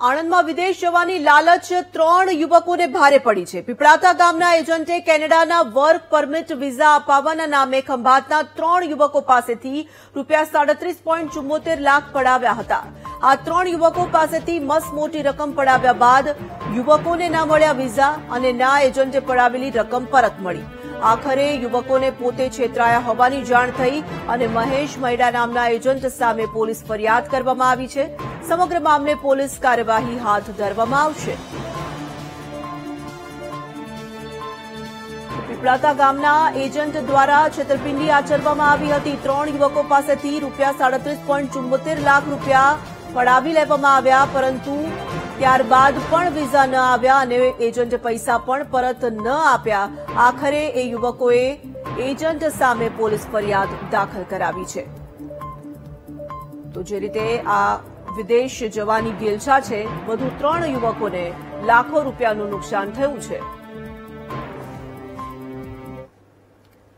આણંદમાં વિદેશ જવાની લાલચ ત્રણ યુવકોને ભારે પડી છે. પીપળાતા ગામના એજન્ટે કેનેડાના વર્ક પરમિટ વિઝા અપાવવાના નામે ખંભાતના ત્રણ યુવકો પાસેથી રૂપિયા સાડત્રીસ પોઈન્ટ ચુમ્મોતેર લાખ પડાવ્યા હતા. આ ત્રણ યુવકો પાસેથી મસ્ત મોટી રકમ પડાવ્યા બાદ યુવકોને ના મળ્યા વિઝા અને ના એજન્ટે પડાવેલી રકમ પરત મળી. આખરે યુવકોને પોતે છેતરાયા હોવાની જાણ થઈ અને મહેશ મૈડા નામના એજન્ટ સામે પોલીસ ફરિયાદ કરવામાં આવી છે. સમગ્ર મામલે પોલીસ કાર્યવાહી હાથ ધરવામાં આવશે. પીપળાતા ગામના એજન્ટ દ્વારા છેતરપિંડી આચરવામાં આવી હતી. ત્રણ યુવકો પાસેથી રૂપિયા સાડત્રીસ લાખ રૂપિયા પડાવી લેવામાં આવ્યા, પરંતુ ત્યારબાદ પણ વિઝા ન આવ્યા અને એજન્ટ પૈસા પણ પરત ન આપ્યા. આખરે એ યુવકોએ એજન્ટ સામે પોલીસ ફરિયાદ દાખલ કરાવી છે. તો જે રીતે આ વિદેશ જવાની ગેલછા છે, વધુ ત્રણ યુવકોને લાખો રૂપિયાનું નુકસાન થયું છે.